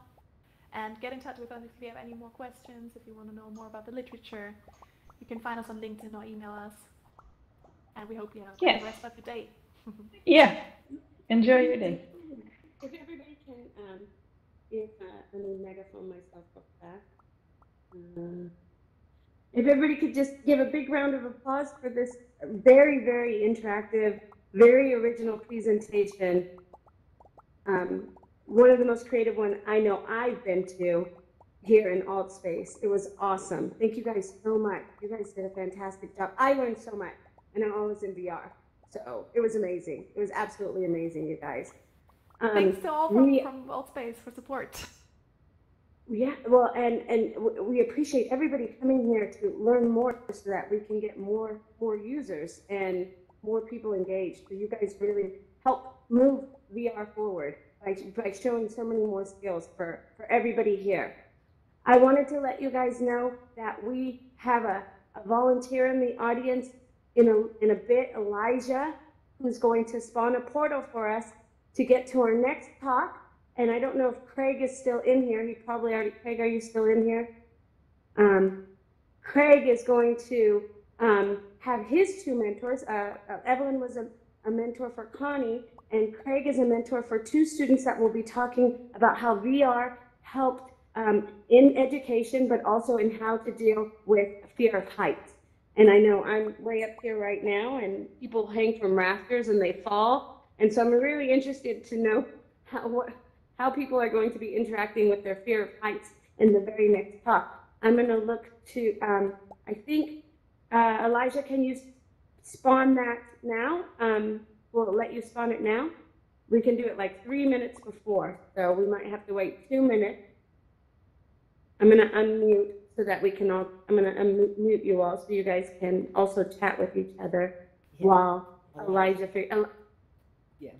and get in touch with us if you have any more questions. If you want to know more about the literature, you can find us on LinkedIn or email us. And we hope you have a Yes. great rest of your day. Yeah. Enjoy your day. If everybody can, um, if, uh, let me megaphone myself up back. Um, If everybody could just give a big round of applause for this very, very interactive, very original presentation. Um, one of the most creative one I know I've been to here in Altspace. It was awesome. Thank you guys so much. You guys did a fantastic job. I learned so much, and I'm always in VR. So it was amazing. It was absolutely amazing, you guys. Um, Thanks to all from, we- from Altspace for support. yeah, well, and and we appreciate everybody coming here to learn more so that we can get more more users and more people engaged. So you guys really help move VR forward by by showing so many more skills for for everybody here. I wanted to let you guys know that we have a, a volunteer in the audience in a in a bit, Elijah, who's going to spawn a portal for us to get to our next talk. And I don't know if Craig is still in here. He probably already. Craig, are you still in here? Um, Craig is going to um, have his two mentors. Uh, uh, Evelien was a, a mentor for Connie, and Craig is a mentor for two students that will be talking about how VR helped um, in education, but also in how to deal with fear of heights. And I know I'm way up here right now, and people hang from rafters and they fall. And so I'm really interested to know how what, how people are going to be interacting with their fear of heights in the very next talk. I'm going to look to, um, I think, uh, Elijah, can you spawn that now? Um, we'll let you spawn it now. We can do it like three minutes before, so we might have to wait two minutes. I'm going to unmute so that we can all, I'm going to unmute you all so you guys can also chat with each other Yeah. while Elijah. Elijah, fig- Eli- Yeah,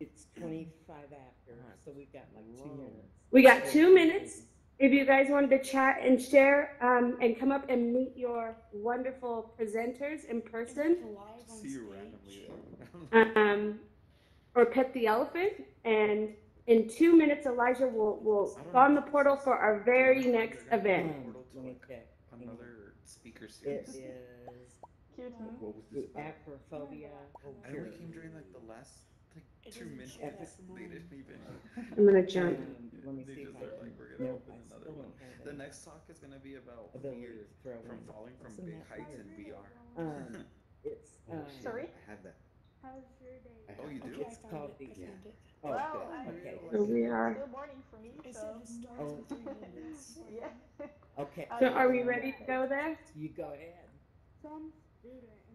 it's twenty-five after, so we've got like two minutes. We got two minutes. If you guys wanted to chat and share um, and come up and meet your wonderful presenters in person, See you randomly there. um, or pet the elephant. And in two minutes, Elijah will, will spawn the portal for our very next event. Let. Another speaker It series. is What was this about? acrophobia. I know it came during like the last Like two minutes, they didn't even. I'm gonna jump. Um, let me They see just if I are can- like, we're gonna no, open I another still one. don't have The any next talk is gonna be about ability fear to throw from in. falling from Isn't big that heights in weird? VR. Um, it's, um. Sorry? I have that. How's your day? I Oh, you do? It's called the, Yeah. oh, Well, good, I'm- okay. So we are. Good morning for me, so. said it starts Oh. in three yeah. Okay. So are we ready to go there? You go ahead.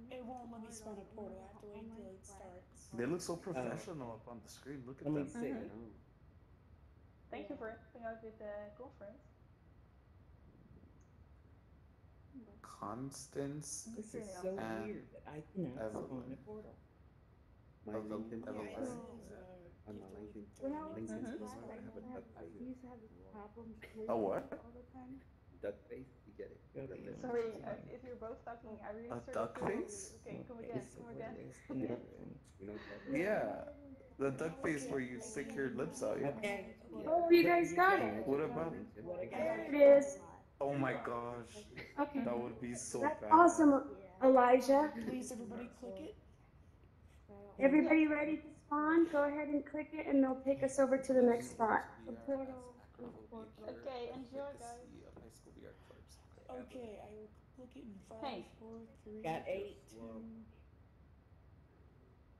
It won't let me spawn a portal. I have to wait till it starts. They look so professional up on the screen. Look at Let me them. see. Mhm. Thank you for helping out with the conference. Constanze This is so and weird that I cannot spawn Evelien. a portal. My LinkedIn Yeah, Evelien. it's, On my LinkedIn. When I was LinkedIn in profile, I have a duck I face. used to have this problem. A what? All the time. Duck face, you get it. Go to That the- little- Sorry, uh, if you're both talking, I really A started duck to- face? Okay, come again, so come again. You know what that is? Yeah, the duck face where you stick your lips out. Yeah. Okay. Oh, you guys got it. What about? What I got? There it is. Oh my gosh, Okay. that would be so That's bad. awesome, Elijah. Please, everybody, click it. Everybody ready to spawn? Go ahead and click it and they'll take us over to the next spot. Okay, enjoy, guys. High school VR clubs. Okay, I will click it in five, Hey. four, three, Got eight. two.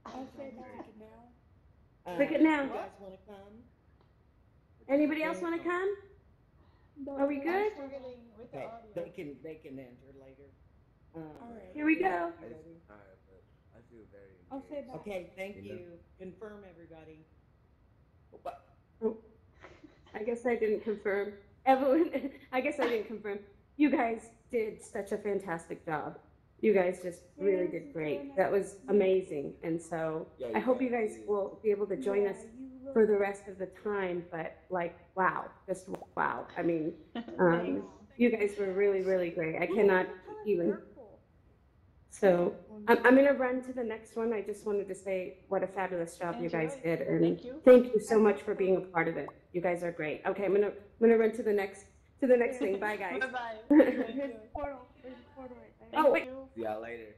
Okay, click it now. Uh, Click it now. You guys wanna come? Anybody else want to come? Are we I'm good? struggling with the Okay, audio. they can, they can enter later. Um, Alright. Here we go. Alright, but I feel very. I'll say engaged. bye. Okay, thank You you. Confirm, everybody. Oh, I guess I didn't confirm. Evelien, I guess I didn't confirm. You guys did such a fantastic job. You guys just really did great. That was amazing. And so Yeah, I hope you guys guys will be able to join us for the rest of the time. But like, wow, just wow. I mean, um, you guys were really, really great. I cannot even. So I'm, I'm gonna run to the next one. I just wanted to say what a fabulous job you guys Enjoy. did, and Thank you. thank you so much for being a part of it. You guys are great. Okay, I'm gonna I'm gonna run to the next to the next thing. Bye, guys. Bye bye. There's a portal. There's a portal right there. Oh wait, you. See y'all later.